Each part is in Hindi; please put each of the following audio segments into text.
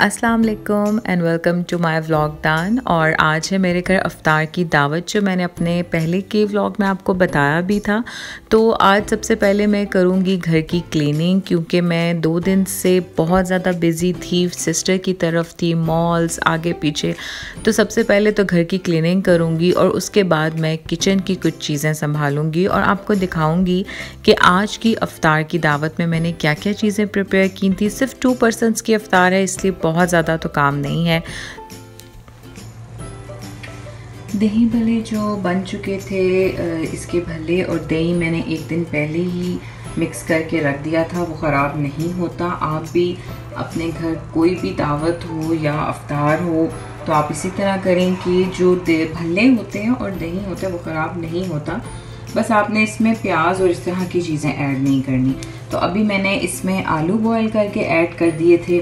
अस्सलाम वालेकुम and welcome to my vlog डान और आज है मेरे घर अफ्तार की दावत, जो मैंने अपने पहले के व्लॉग में आपको बताया भी था। तो आज सबसे पहले मैं करूँगी घर की क्लीनिंग क्योंकि मैं दो दिन से बहुत ज़्यादा बिज़ी थी सिस्टर की तरफ़ थी मॉल्स आगे पीछे। तो सबसे पहले तो घर की क्लीनिंग करूँगी और उसके बाद मैं किचन की कुछ चीज़ें संभालूँगी और आपको दिखाऊँगी कि आज की अफ्तार की दावत में मैंने क्या क्या चीज़ें प्रिपेयर की थी। सिर्फ़ टू पर्सनस की अफ्तार है, इसलिए बहुत ज़्यादा तो काम नहीं है। दही भले जो बन चुके थे इसके भले और दही मैंने एक दिन पहले ही मिक्स करके रख दिया था, वो ख़राब नहीं होता। आप भी अपने घर कोई भी दावत हो या अफ्तार हो तो आप इसी तरह करें कि जो भल्ले होते हैं और दही होते हैं, वो ख़राब नहीं होता। बस आपने इसमें प्याज और इस तरह की चीज़ें ऐड नहीं करनी। तो अभी मैंने इसमें आलू बॉईल करके ऐड कर दिए थे।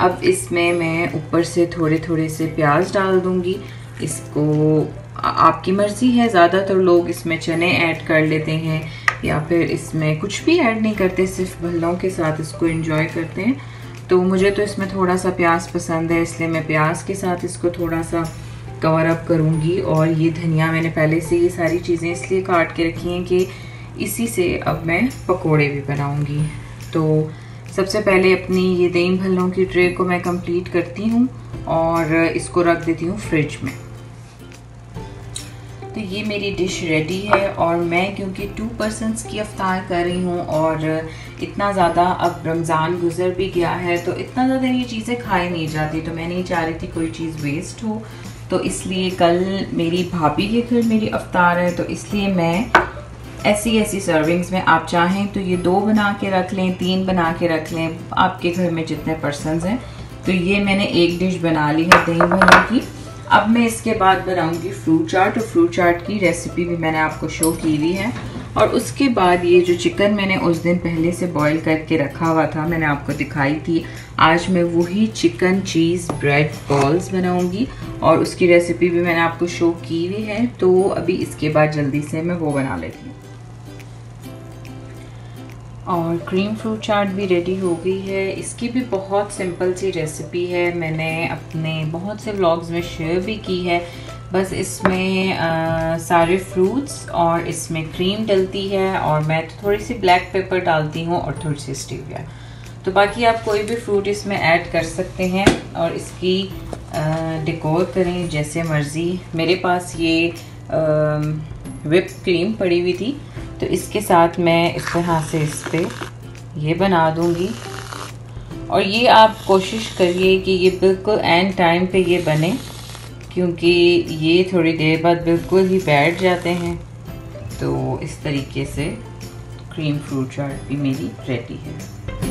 अब इसमें मैं ऊपर से थोड़े थोड़े से प्याज डाल दूँगी। इसको आपकी मर्ज़ी है, ज़्यादातर लोग इसमें चने ऐड कर लेते हैं या फिर इसमें कुछ भी ऐड नहीं करते, सिर्फ़ भल्लों के साथ इसको इंजॉय करते हैं। तो मुझे तो इसमें थोड़ा सा प्याज पसंद है, इसलिए मैं प्याज के साथ इसको थोड़ा सा कवर अप करूँगी। और ये धनिया मैंने पहले से ये सारी चीज़ें इसलिए काट के रखी हैं कि इसी से अब मैं पकोड़े भी बनाऊँगी। तो सबसे पहले अपनी ये दही भल्लों की ट्रे को मैं कंप्लीट करती हूँ और इसको रख देती हूँ फ्रिज में। तो ये मेरी डिश रेडी है और मैं क्योंकि टू पर्सनस की अफ्तार कर रही हूँ और इतना ज़्यादा अब रमज़ान गुजर भी गया है तो इतना ज़्यादा ये चीज़ें खाई नहीं जाती तो मैं नहीं चाह रही थी कोई चीज़ वेस्ट हो। तो इसलिए कल मेरी भाभी के घर मेरी अफ्तार है तो इसलिए मैं ऐसी ऐसी सर्विंग्स में आप चाहें तो ये दो बना के रख लें, तीन बना के रख लें, आपके घर में जितने पर्सन हैं। तो ये मैंने एक डिश बना ली है दही भल्ले की। अब मैं इसके बाद बनाऊँगी फ्रूट चाट और फ्रूट चाट की रेसिपी भी मैंने आपको शो की हुई है। और उसके बाद ये जो चिकन मैंने उस दिन पहले से बॉईल करके रखा हुआ था, मैंने आपको दिखाई थी। आज मैं वही चिकन चीज़ ब्रेड बॉल्स बनाऊँगी और उसकी रेसिपी भी मैंने आपको शो की हुई है। तो अभी इसके बाद जल्दी से मैं वो बना लेती हूँ। और क्रीम फ्रूट चाट भी रेडी हो गई है। इसकी भी बहुत सिंपल सी रेसिपी है। मैंने अपने बहुत से व्लॉग्स में शेयर भी की है। बस इसमें आ, सारे फ्रूट्स और इसमें क्रीम डलती है और मैं तो थोड़ी सी ब्लैक पेपर डालती हूँ और थोड़ी सी स्टीविया तो बाकी आप कोई भी फ्रूट इसमें ऐड कर सकते हैं और इसकी डिकोर करें जैसे मर्ज़ी। मेरे पास ये विप क्रीम पड़ी हुई थी। तो इसके साथ मैं इस तरह से इस पर यह बना दूँगी। और ये आप कोशिश करिए कि ये बिल्कुल एंड टाइम पे ये बने, क्योंकि ये थोड़ी देर बाद बिल्कुल ही बैठ जाते हैं। तो इस तरीके से क्रीम फ्रूट चाट भी मेरी रेडी है।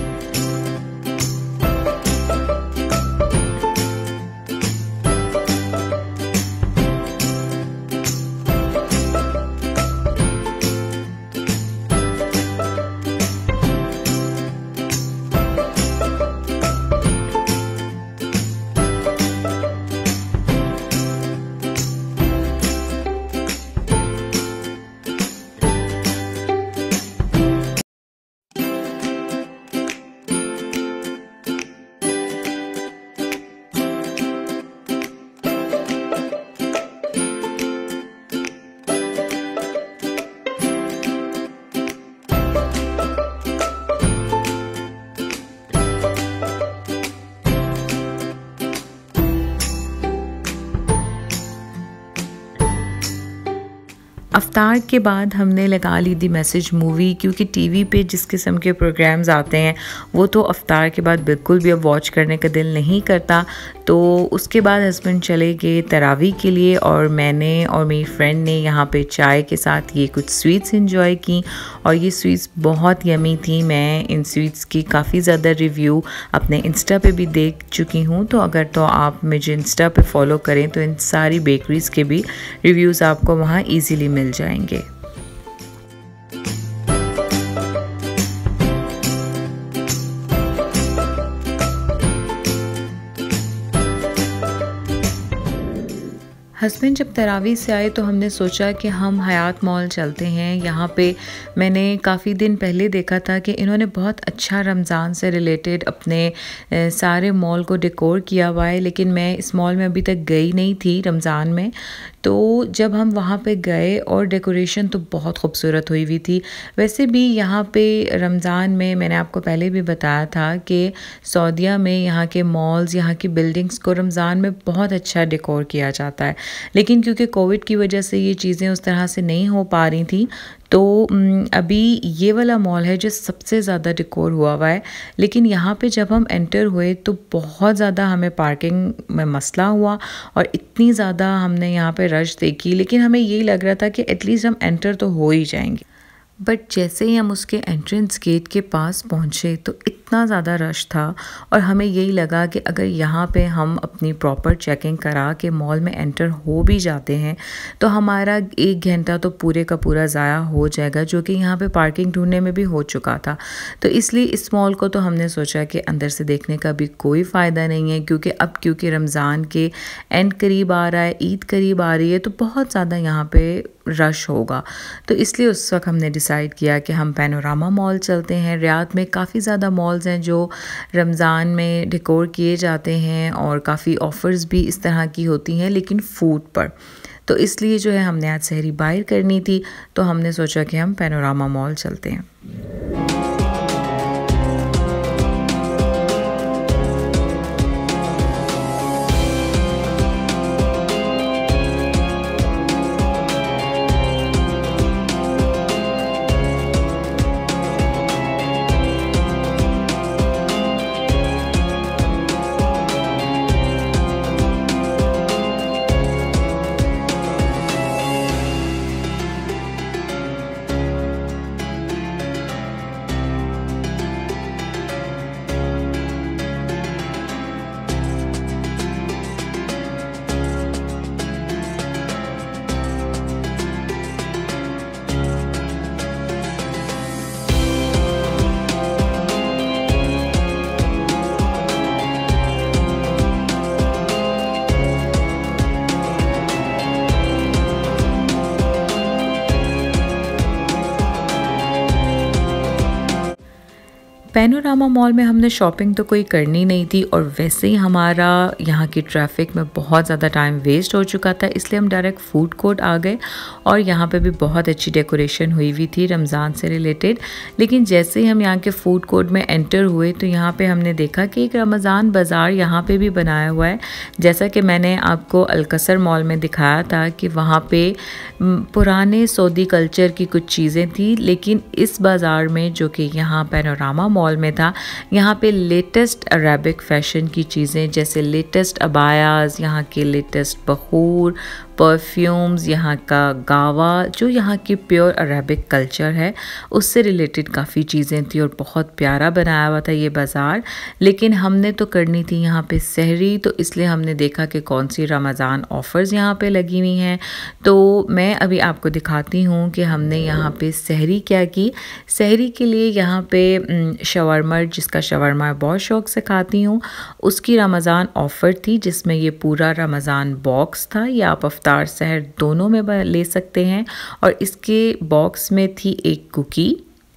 अफ्तार के बाद हमने लगा ली दी मैसेज मूवी क्योंकि टीवी पे जिस किस्म के प्रोग्राम्स आते हैं, वो तो अवतार के बाद बिल्कुल भी अब वॉच करने का दिल नहीं करता। तो उसके बाद हस्बैंड चले गए तरावी के लिए और मैंने और मेरी फ्रेंड ने यहाँ पे चाय के साथ ये कुछ स्वीट्स इंजॉय की। और ये स्वीट्स बहुत यमी थी। मैं इन स्वीट्स की काफ़ी ज़्यादा रिव्यू अपने इंस्टा पे भी देख चुकी हूँ। तो अगर तो आप मुझे इंस्टा पे फॉलो करें तो इन सारी बेकरीज़ के भी रिव्यूज़ आपको वहाँ ईज़िली मिल जाएँगे। हस्बैंड जब तरावी से आए तो हमने सोचा कि हम हयात मॉल चलते हैं। यहाँ पे मैंने काफ़ी दिन पहले देखा था कि इन्होंने बहुत अच्छा रमज़ान से रिलेटेड अपने सारे मॉल को डेकोर किया हुआ है, लेकिन मैं इस मॉल में अभी तक गई नहीं थी रमज़ान में। तो जब हम वहाँ पे गए और डेकोरेशन तो बहुत खूबसूरत हुई हुई थी। वैसे भी यहाँ पे रमज़ान में मैंने आपको पहले भी बताया था कि सऊदीया में यहाँ के मॉल्स यहाँ की बिल्डिंग्स को रमज़ान में बहुत अच्छा डेकोर किया जाता है। लेकिन क्योंकि कोविड की वजह से ये चीज़ें उस तरह से नहीं हो पा रही थी तो अभी ये वाला मॉल है जो सबसे ज़्यादा डिकोर हुआ हुआ है। लेकिन यहाँ पे जब हम एंटर हुए तो बहुत ज़्यादा हमें पार्किंग में मसला हुआ और इतनी ज़्यादा हमने यहाँ पे रश देखी। लेकिन हमें यही लग रहा था कि एटलीस्ट हम एंटर तो हो ही जाएँगे। बट जैसे ही हम उसके एंट्रेंस गेट के पास पहुँचे तो इतना ज़्यादा रश था और हमें यही लगा कि अगर यहाँ पे हम अपनी प्रॉपर चेकिंग करा के मॉल में एंटर हो भी जाते हैं तो हमारा एक घंटा तो पूरे का पूरा ज़ाया हो जाएगा, जो कि यहाँ पे पार्किंग ढूँढने में भी हो चुका था। तो इसलिए इस मॉल को तो हमने सोचा कि अंदर से देखने का भी कोई फ़ायदा नहीं है, क्योंकि अब क्योंकि रमज़ान के एंड करीब आ रहा है, ईद करीब आ रही है तो बहुत ज़्यादा यहाँ पर रश होगा। तो इसलिए उस वक्त हमने डिसाइड किया कि हम पैनोरामा मॉल चलते हैं। रियाद में काफ़ी ज़्यादा मॉल्स हैं जो रमज़ान में डेकोर किए जाते हैं और काफ़ी ऑफ़र्स भी इस तरह की होती हैं, लेकिन फ़ूड पर। तो इसलिए जो है हमने आज शहरी बाहर करनी थी तो हमने सोचा कि हम पैनोरामा मॉल चलते हैं। पैनोरामा मॉल में हमने शॉपिंग तो कोई करनी नहीं थी और वैसे ही हमारा यहाँ की ट्रैफ़िक में बहुत ज़्यादा टाइम वेस्ट हो चुका था, इसलिए हम डायरेक्ट फ़ूड कोर्ट आ गए और यहाँ पे भी बहुत अच्छी डेकोरेशन हुई हुई थी, रमज़ान से रिलेटेड लेकिन जैसे ही हम यहाँ के फ़ूड कोर्ट में एंटर हुए तो यहाँ पर हमने देखा कि एक रमज़ान बाज़ार यहाँ पर भी बनाया हुआ है। जैसा कि मैंने आपको अलकसर मॉल में दिखाया था कि वहाँ पर पुराने सऊदी कल्चर की कुछ चीज़ें थी, लेकिन इस बाज़ार में जो कि यहाँ पैनोरामा मॉल में था। यहाँ पे लेटेस्ट अरेबिक फ़ैशन की चीज़ें, जैसे लेटेस्ट अबायाज़, यहाँ के लेटेस्ट बखूर परफ्यूम्स यहाँ का गावा, जो यहाँ की प्योर अरेबिक कल्चर है, उससे रिलेटेड काफ़ी चीज़ें थी और बहुत प्यारा बनाया हुआ था ये बाज़ार। लेकिन हमने तो करनी थी यहाँ पे सहरी तो इसलिए हमने देखा कि कौन सी रमज़ान ऑफ़र्स यहाँ पे लगी हुई हैं। तो मैं अभी आपको दिखाती हूँ कि हमने यहाँ पे सहरी क्या की। सहरी के लिए यहाँ पे शवरमा, जिसका शवरमा बहुत शौक से खाती हूँ। उसकी रमज़ान ऑफ़र थी, जिसमें ये पूरा रमज़ान बॉक्स था। ये आप अवतार सहर दोनों में ले सकते हैं। और इसके बॉक्स में थी एक कुकी,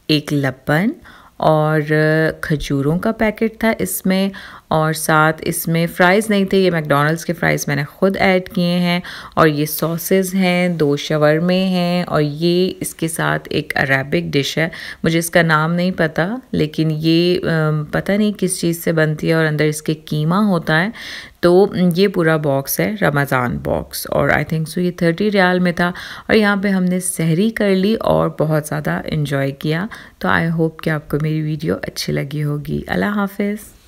एक लपन और खजूरों का पैकेट था। इसमें और साथ इसमें फ़्राइज़ नहीं थे, ये मैकडोनल्ड्स के फ़्राइज़ मैंने ख़ुद ऐड किए हैं और ये सॉसेस हैं, दो शवरमे हैं और ये इसके साथ एक अरेबिक डिश है। मुझे इसका नाम नहीं पता, लेकिन ये पता नहीं किस चीज़ से बनती है और अंदर इसके कीमा होता है। तो ये पूरा बॉक्स है रमज़ान बॉक्स और आई थिंक सो ये थर्टी रियाल में था और यहाँ पे हमने सहरी कर ली और बहुत ज़्यादा इन्जॉय किया। तो आई होप कि आपको मेरी वीडियो अच्छी लगी होगी। अल्लाह हाफिज़।